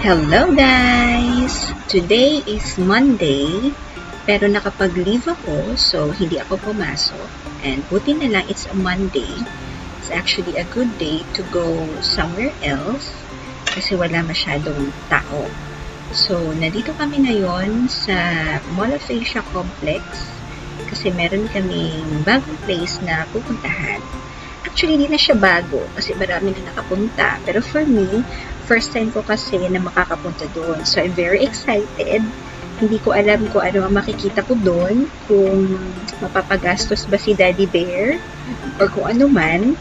Hello guys! Today is Monday, pero nakapag-leave ako, so hindi ako pumasok. And buti na lang, it's a Monday. It's actually a good day to go somewhere else kasi wala masyadong tao. So, nandito kami ngayon sa Mall of Asia Complex kasi meron kaming bagong place na pupuntahan. Actually, hindi na siya bago kasi marami na nakapunta. Pero for me, first time ko kasi na makakapunta doon. So, I'm very excited. Hindi ko alam kung ano ang makikita ko doon, kung mapapagastos ba si Daddy Bear, or kung ano man.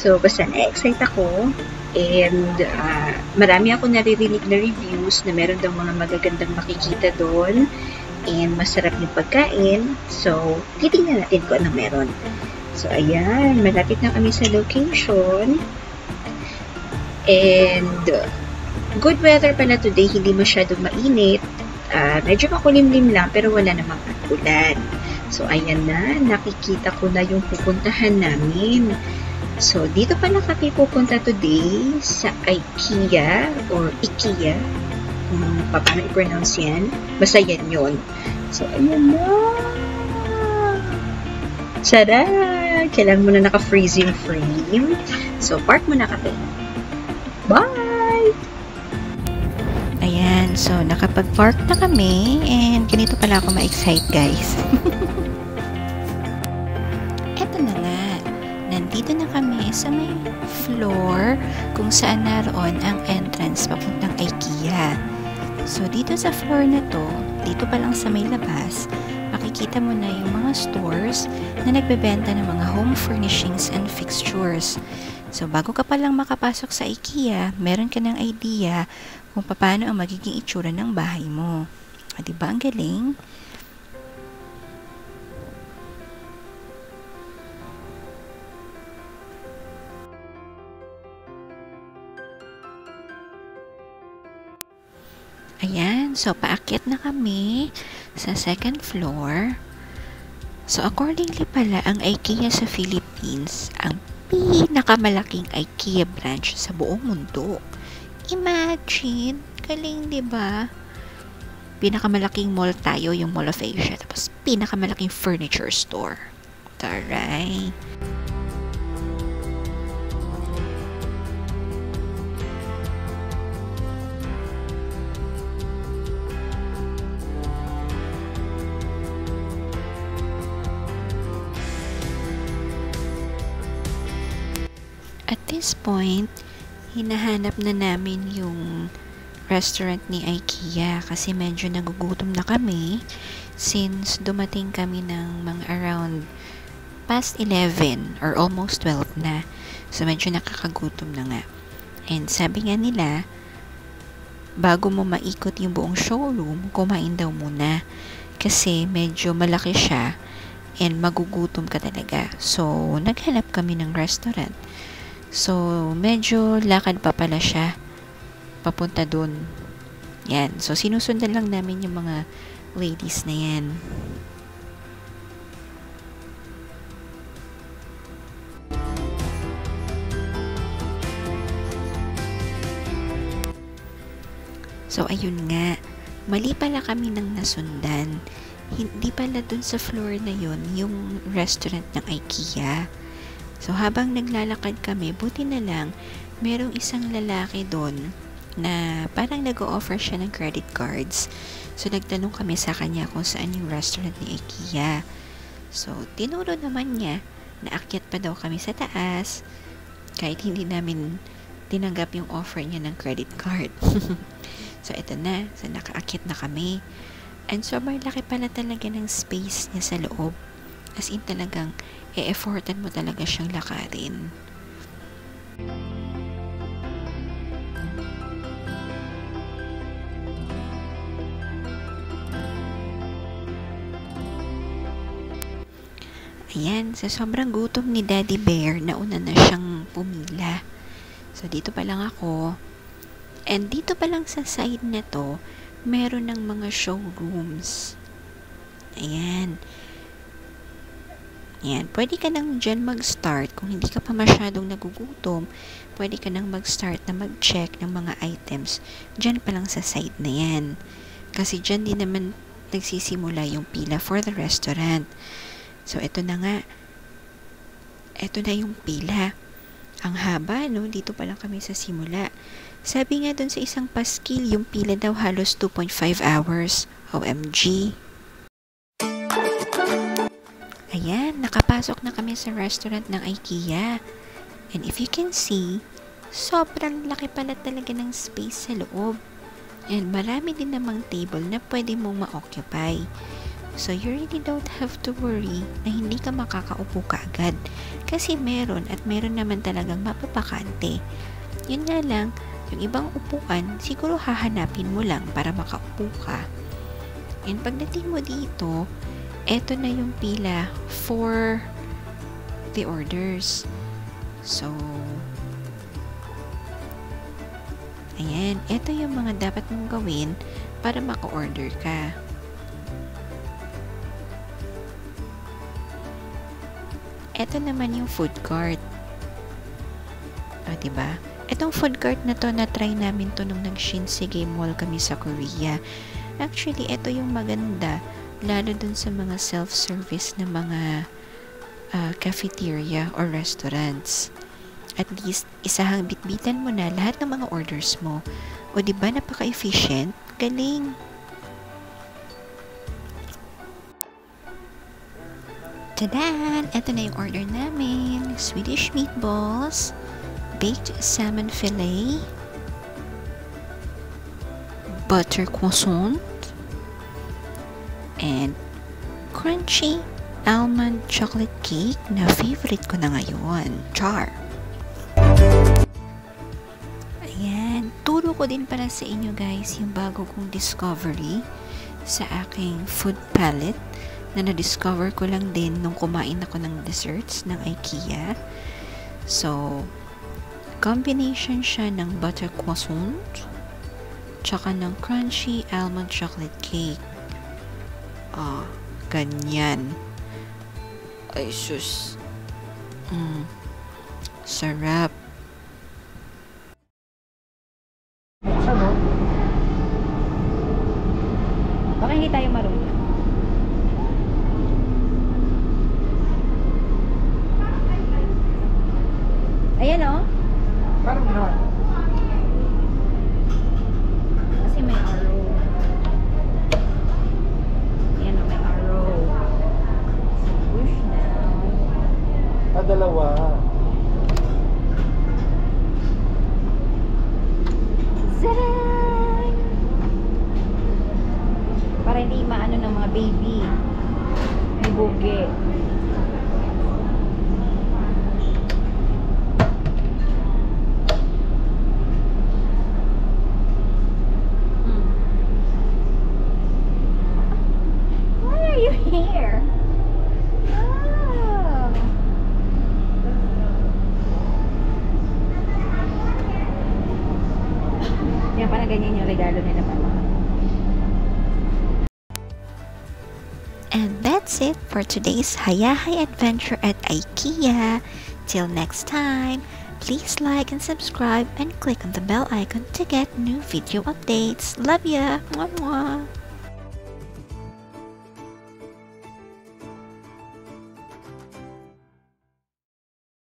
So, basta na-excite ako. And uh, marami ako naririnig na reviews na meron daw mga magagandang makikita doon. And masarap yung pagkain. So, titingnan natin kung ano meron. So, ayan. Malapit na kami sa location. And good weather pala today, hindi masyadong mainit. Uh, medyo makulimlim lang pero wala namang ulan. So ayan na, nakikita ko na yung pupuntahan namin. So dito pala kami pupunta today sa IKEA or IKEA. Kung paano i-pronounce yan. Basta yan yun. So ayan na. Sarap! Kailangan mo na naka-freeze yung frame. So park mo na kami. Bye! Ayan, so nakapag-park na kami and ganito pala ako ma-excite guys. Eto na nga, nandito na kami sa may floor kung saan naroon ang entrance papuntang IKEA. So dito sa floor na to, dito pa lang sa may labas, makikita mo na yung mga stores na nagbebenta ng mga home furnishings and fixtures. So, bago ka palang makapasok sa IKEA, meron ka ng idea kung paano ang magiging itsura ng bahay mo. O, diba? Ang galing. Ayan, so paakyat na kami sa second floor. So accordingly pala, ang IKEA sa Philippines, ang pinakamalaking IKEA branch sa buong mundo. Imagine, galing 'di ba? Pinakamalaking mall tayo, yung Mall of Asia. Tapos pinakamalaking furniture store. Taray. This point, hinahanap na namin yung restaurant ni IKEA kasi medyo nagugutom na kami since dumating kami ng mga around past 11 or almost 12 na. So, medyo nakakagutom na nga. And sabi nga nila, bago mo maikot yung buong showroom, kumain daw muna. Kasi medyo malaki siya and magugutom ka talaga. So, naghanap kami ng restaurant. So, medyo lakad pa pala siya papunta dun. Yan. So, sinusundan lang namin yung mga ladies na yan. So, ayun nga. Mali pala kami nang nasundan. Hindi pala dun sa floor na yun, yung restaurant ng IKEA. So, habang naglalakad kami, buti na lang, merong isang lalaki doon na parang nag-offer siya ng credit cards. So, nagtanong kami sa kanya kung saan yung restaurant ni IKEA. So, tinuro naman niya na akyat pa daw kami sa taas kahit hindi namin tinanggap yung offer niya ng credit card. so, ito na. So, nakaakyat na kami. And sobrang laki pala talaga ng space niya sa loob. As in talagang e-effortan mo talaga siyang lakarin. Ayan, sa sobrang gutom ni Daddy Bear, nauna na siyang pumila. So, dito pa lang ako. And dito pa lang sa side na to, meron ng mga showrooms. Ayan. Yan, pwede ka nang dyan mag-start kung hindi ka pa masyadong nagugutom. Pwede ka nang mag-start na mag-check ng mga items dyan pa lang sa side na yan. Kasi dyan din naman nagsisimula yung pila for the restaurant. So, ito na nga. Ito na yung pila. Ang haba, no? Dito pa lang kami sa simula. Sabi nga dun sa isang paskil, yung pila daw halos 2.5 hours. OMG. Nakapasok na kami sa restaurant ng IKEA. And if you can see, sobrang laki pala talaga ng space sa loob. And marami din namang table na pwede mong ma-occupy. So, you really don't have to worry na hindi ka makakaupo kaagad. Kasi meron at meron naman talagang mapapakante. Yun nga lang, yung ibang upuan, siguro hahanapin mo lang para makaupo ka. And pagdating mo dito, eto na yung pila for the orders. So, ayan, ito yung mga dapat mong gawin para maka-order ka. Ito naman yung food cart. O, ah, diba? Itong food cart na to, na-try namin to nung nag-Shinsegae Mall kami sa Korea. Actually, ito yung maganda lalo dun sa mga self-service na mga uh, cafeteria or restaurants. At least, isahang bitbitan mo na lahat ng mga orders mo. O di ba napaka-efficient? Galing! Tadan! Ito na yung order namin. Swedish meatballs, baked salmon fillet, butter croissant, and crunchy almond chocolate cake na favorite ko na ngayon. Char! Ayan. Turo ko din pala sa inyo guys yung bago kong discovery sa aking food palette na na-discover ko lang din nung kumain ako ng desserts ng IKEA. So, combination siya ng butter croissant tsaka ng crunchy almond chocolate cake. Ah, ganyan. Ay, sus. Mm, sarap. Ano? Baka hindi tayo marunong. Ayan o. Oh. Parang na. dalawa. Zaran! Para hindi maano ng mga baby. That's it for today's Hayahay adventure at IKEA. Till next time, please like and subscribe and click on the bell icon to get new video updates. Love ya! Mwah mwah!